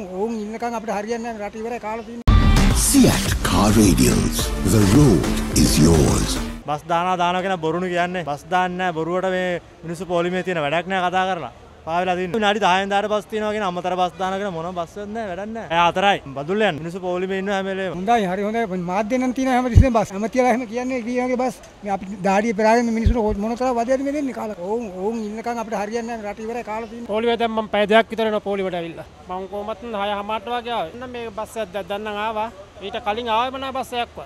ඔවුන් ඉන්නකම් අපිට හරියන්නේ නැහැ රට ඉවරයි කාලා තියෙන්නේ. Fiat Car Radials. The road is yours. බස් දානා දානගෙන බොරුණු කියන්නේ බස් දාන්න බොරුවට මේ මිනිස්සු පොලිමේ තියෙන වැඩක් නෑ කතා කරලා පාවෙලා තියෙන විනාඩි 10න් දාර බස් තියෙනවා කියන අමතර බස් දානගෙන මොන බස් එකක් නෑ වැඩක් නෑ. එයා අතරයි බදුල්ල යන මිනිස්සු පොලිමේ ඉන්න හැම වෙලේම හොඳයි හරි හොඳයි මාධ්‍ය නම් තියෙන හැම තිස්සෙම බස් ඇමතිලා එහෙම කියන්නේ කීයගේ බස් මේ අපි දාඩිය පෙරාගෙන මිනිස්සුන්ට මොන තරම් වදයක්ද මේ දෙන්නේ කාලා ඔවුන් ඔවුන් ඉන්නකම් අපිට හරියන්නේ නැහැ රට ඉවරයි කාලා තියෙන්නේ පොලිවේ දැන් මම පැය දෙකක් විතර යනවා පොලිවට ඇවිල්ලා. මම කොහොමත් හය හමාරට වගේ ආවේ. නම් මේ බස් එක දැන් නම් ආවා. ඊට කලින් ආවෙම නෑ බස් එකක්වත්.